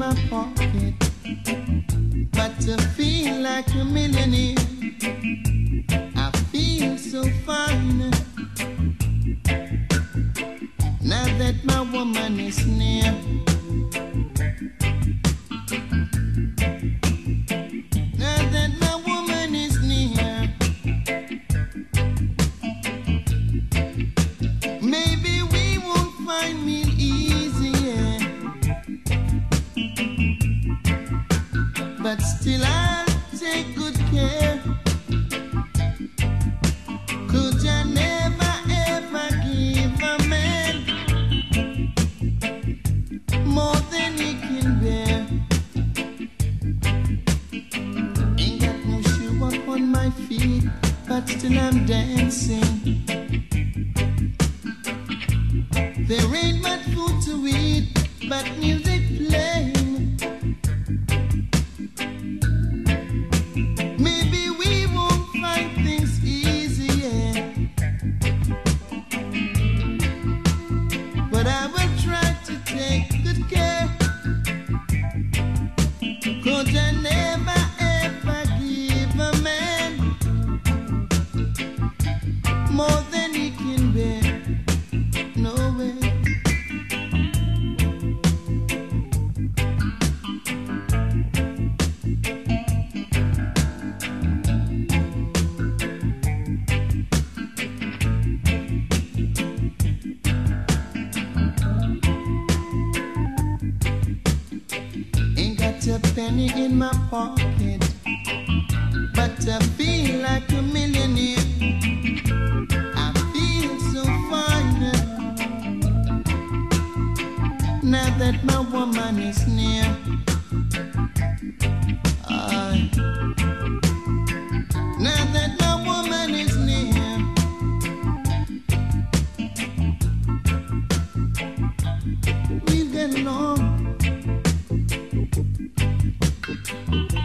my pocket, but to feel like a millionaire, I feel so fine. Now that my woman is near. But still I'll take good care. Could I never ever give a man more than he can bear? Ain't got no shoe up on my feet, but still I'm dancing. There ain't much food to eat, but music playing. Got a penny in my pocket, but I feel like a millionaire. I feel so fine now that my woman is near. Bye.